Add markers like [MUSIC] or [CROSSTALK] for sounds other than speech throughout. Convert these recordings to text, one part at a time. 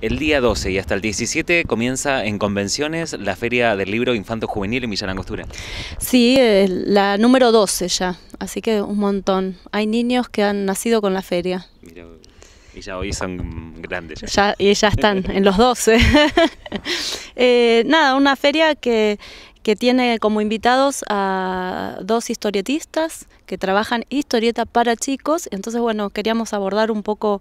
El día 12 y hasta el 17 comienza en convenciones la Feria del Libro Infanto Juvenil en Villa Langostura. Sí, eh, la número 12 ya, así que un montón. Hay niños que han nacido con la feria. Mira, y ya hoy son grandes. Ya, y ya están en los 12. [LAUGHS] Eh, nada, una feria que, que tiene como invitados a dos historietistas que trabajan historieta para chicos. Entonces, bueno, queríamos abordar un poco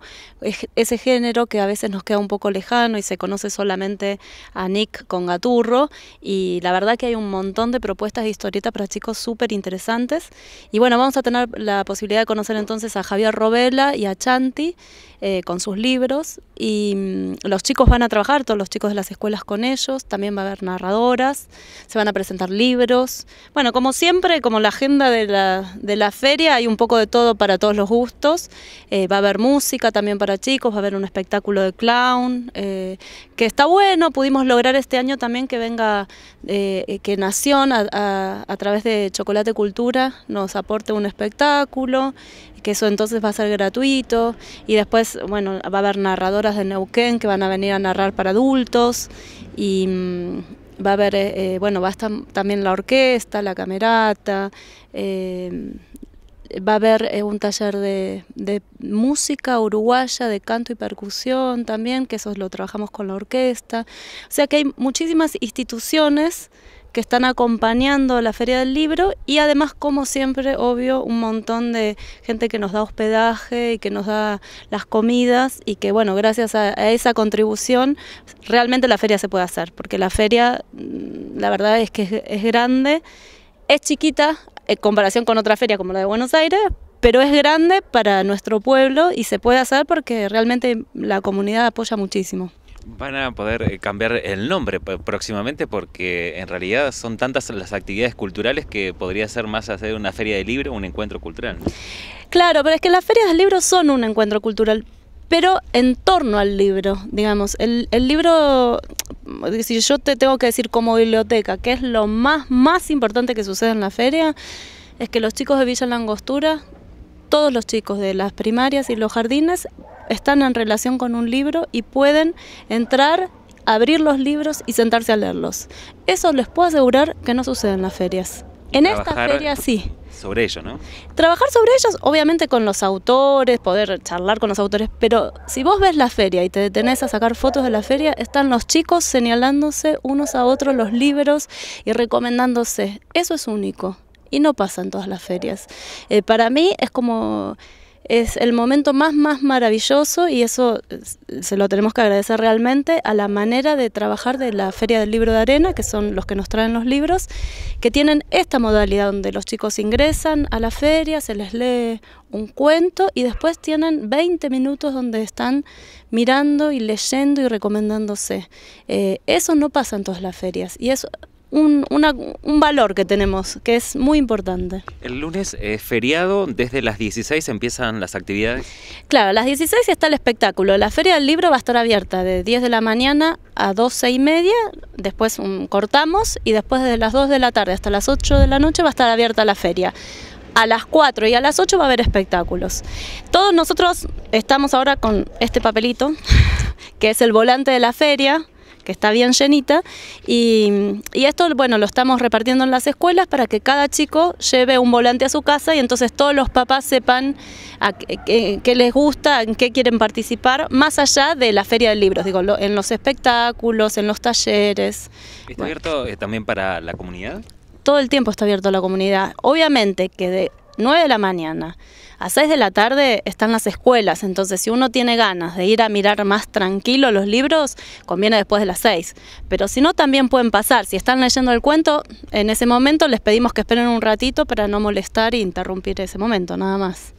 ese género que a veces nos queda un poco lejano y se conoce solamente a Nick con Gaturro. Y la verdad que hay un montón de propuestas de historieta para chicos súper interesantes. Y bueno, vamos a tener la posibilidad de conocer entonces a Javier Robela y a Chanti eh, con sus libros. Y mm, los chicos van a trabajar, todos los chicos de las escuelas con ellos. También va a haber narradoras, se van a presentar libros. Bueno, como siempre, como la agenda de la, de la feria hay un poco de todo para todos los gustos. Eh, va a haber música también para chicos, va a haber un espectáculo de clown, eh, que está bueno. Pudimos lograr este año también que venga, eh, que Nación a, a, través de Chocolate Cultura nos aporte un espectáculo, que eso entonces va a ser gratuito. Y después, bueno, va a haber narradoras de Neuquén que van a venir a narrar para adultos. Y mm, va a haber, eh, bueno, va a estar también la orquesta, la camerata, eh, va a haber eh, un taller de, música uruguaya, de canto y percusión también, que eso lo trabajamos con la orquesta. O sea que hay muchísimas instituciones que están acompañando la Feria del Libro y además, como siempre, obvio, un montón de gente que nos da hospedaje y que nos da las comidas y que, bueno, gracias a, esa contribución, realmente la feria se puede hacer, porque la feria, mm, la verdad es que es, es grande, es chiquita en comparación con otra feria como la de Buenos Aires, pero es grande para nuestro pueblo y se puede hacer porque realmente la comunidad apoya muchísimo. Van a poder eh, cambiar el nombre próximamente porque en realidad son tantas las actividades culturales que podría ser más hacer una feria de libro, un encuentro cultural. Claro, pero es que las ferias del libro son un encuentro cultural, pero en torno al libro, digamos. El, el, libro, si yo te tengo que decir como biblioteca, que es lo más, más importante que sucede en la feria, es que los chicos de Villa Langostura, todos los chicos de las primarias y los jardines, están en relación con un libro y pueden entrar, abrir los libros y sentarse a leerlos. Eso les puedo asegurar que no sucede en las ferias. En esta feria sí. Sobre ello, ¿no? Trabajar sobre ellos, obviamente con los autores, poder charlar con los autores, pero si vos ves la feria y te detenés a sacar fotos de la feria, están los chicos señalándose unos a otros los libros y recomendándose. Eso es único y no pasa en todas las ferias. Eh, para mí es como es el momento más, más maravilloso y eso se lo tenemos que agradecer realmente a la manera de trabajar de la Feria del Libro de Arena, que son los que nos traen los libros, que tienen esta modalidad donde los chicos ingresan a la feria, se les lee un cuento y después tienen 20 minutos donde están mirando y leyendo y recomendándose. Eh, eso no pasa en todas las ferias y eso un, una, un, valor que tenemos, que es muy importante. El lunes es feriado, desde las 16 empiezan las actividades. Claro, a las 16 está el espectáculo. La Feria del Libro va a estar abierta de 10 de la mañana a 12 y media, después um, cortamos y después de las 2 de la tarde hasta las 8 de la noche va a estar abierta la feria a las 4 y a las 8 va a haber espectáculos. Todos nosotros estamos ahora con este papelito, [LAUGHS] que es el volante de la feria, que está bien llenita. Y, y, esto, bueno, lo estamos repartiendo en las escuelas para que cada chico lleve un volante a su casa y entonces todos los papás sepan a qué, qué les gusta, en qué quieren participar, más allá de la feria de libros, digo, en los espectáculos, en los talleres. ¿Está abierto eh, también para la comunidad? Todo el tiempo está abierto a la comunidad. Obviamente que de 9 de la mañana a 6 de la tarde están las escuelas, entonces si uno tiene ganas de ir a mirar más tranquilo los libros, conviene después de las 6. Pero si no, también pueden pasar. Si están leyendo el cuento, en ese momento les pedimos que esperen un ratito para no molestar e interrumpir ese momento, nada más.